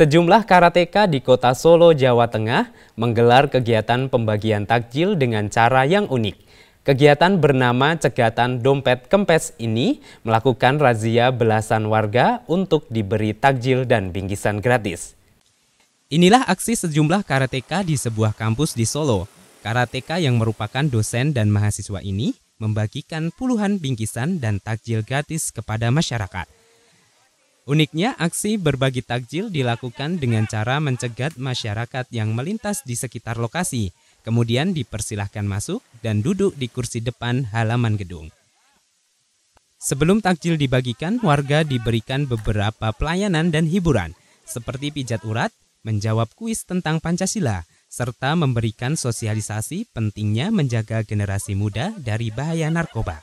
Sejumlah karateka di kota Solo, Jawa Tengah menggelar kegiatan pembagian takjil dengan cara yang unik. Kegiatan bernama Cegatan Dompet Kempes ini melakukan razia belasan warga untuk diberi takjil dan bingkisan gratis. Inilah aksi sejumlah karateka di sebuah kampus di Solo. Karateka yang merupakan dosen dan mahasiswa ini membagikan puluhan bingkisan dan takjil gratis kepada masyarakat. Uniknya, aksi berbagi takjil dilakukan dengan cara mencegat masyarakat yang melintas di sekitar lokasi, kemudian dipersilahkan masuk dan duduk di kursi depan halaman gedung. Sebelum takjil dibagikan, warga diberikan beberapa pelayanan dan hiburan, seperti pijat urat, menjawab kuis tentang Pancasila, serta memberikan sosialisasi pentingnya menjaga generasi muda dari bahaya narkoba.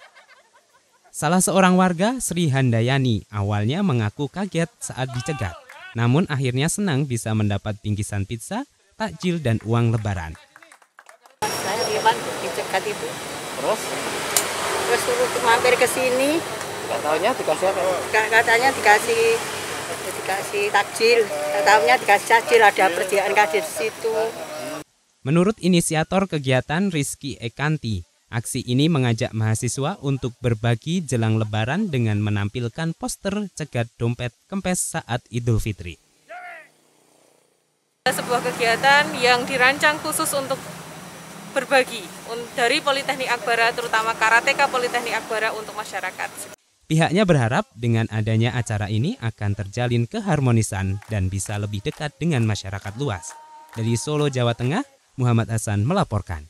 Salah seorang warga, Sri Handayani, awalnya mengaku kaget saat dicegat. Namun akhirnya senang bisa mendapat bingkisan pizza, takjil, dan uang lebaran. Saya Iwan dicegat itu. Terus? Terus suruh mampir ke sini. Katanya dikasih apa? Katanya dikasih dikasih takjil. Katanya dikasih takjil ada perjalanan kadir di situ. Menurut inisiator kegiatan Rizky Ekanti, Aksi ini mengajak mahasiswa untuk berbagi jelang lebaran dengan menampilkan poster cegat dompet kempes saat Idul Fitri. Sebuah kegiatan yang dirancang khusus untuk berbagi dari Politeknik Akbara, terutama Karateka Politeknik Akbara untuk masyarakat. Pihaknya berharap dengan adanya acara ini akan terjalin keharmonisan dan bisa lebih dekat dengan masyarakat luas. Dari Solo, Jawa Tengah, Muhammad Hasan melaporkan.